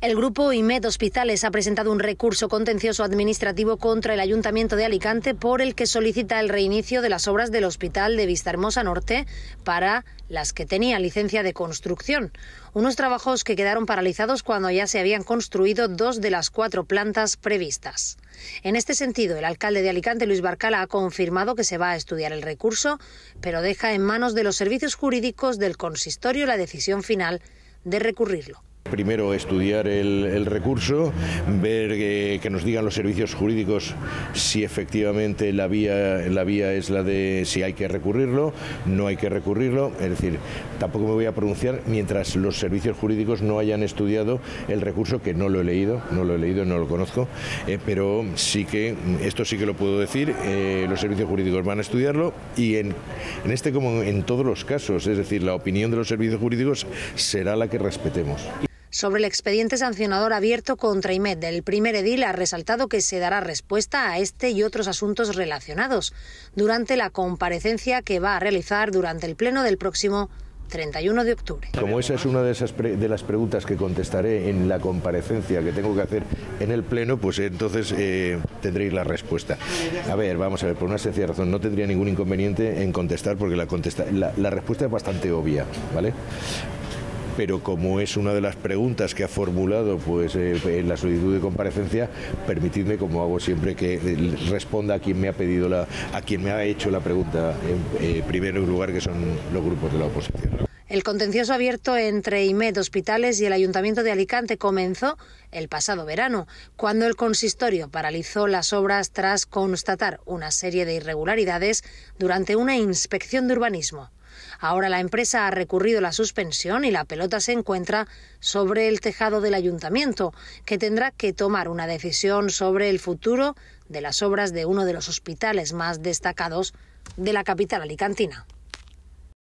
El grupo IMED Hospitales ha presentado un recurso contencioso administrativo contra el Ayuntamiento de Alicante por el que solicita el reinicio de las obras del Hospital de Vistahermosa Norte para las que tenía licencia de construcción. Unos trabajos que quedaron paralizados cuando ya se habían construido dos de las cuatro plantas previstas. En este sentido, el alcalde de Alicante, Luis Barcala, ha confirmado que se va a estudiar el recurso, pero deja en manos de los servicios jurídicos del consistorio la decisión final de recurrirlo. Primero estudiar el, recurso, ver que, nos digan los servicios jurídicos si efectivamente la vía, la vía es la de si hay que recurrirlo, no hay que recurrirlo. Es decir, tampoco me voy a pronunciar mientras los servicios jurídicos no hayan estudiado el recurso, que no lo he leído, no lo he leído, no lo conozco, eh, pero sí que, esto sí que lo puedo decir, eh, los servicios jurídicos van a estudiarlo y en, en este como en todos los casos, es decir, la opinión de los servicios jurídicos será la que respetemos. Sobre el expediente sancionador abierto contra IMED, el primer edil ha resaltado que se dará respuesta a este y otros asuntos relacionados durante la comparecencia que va a realizar durante el pleno del próximo 31 de octubre. Como esa es una de, esas de las preguntas que contestaré en la comparecencia que tengo que hacer en el Pleno, pues entonces eh, tendréis la respuesta. A ver, vamos a ver, por una sencilla razón, no tendría ningún inconveniente en contestar porque la, contesta, la, la respuesta es bastante obvia, ¿vale? Pero como es una de las preguntas que ha formulado pues, eh, en la solicitud de comparecencia, permitidme, como hago siempre, que eh, responda a quien me ha pedido la, a quien me ha hecho la pregunta en eh, primero lugar, que son los grupos de la oposición. El contencioso abierto entre IMED Hospitales y el Ayuntamiento de Alicante comenzó el pasado verano, cuando el consistorio paralizó las obras tras constatar una serie de irregularidades durante una inspección de urbanismo. Ahora la empresa ha recurrido la suspensión y la pelota se encuentra sobre el tejado del ayuntamiento, que tendrá que tomar una decisión sobre el futuro de las obras de uno de los hospitales más destacados de la capital alicantina.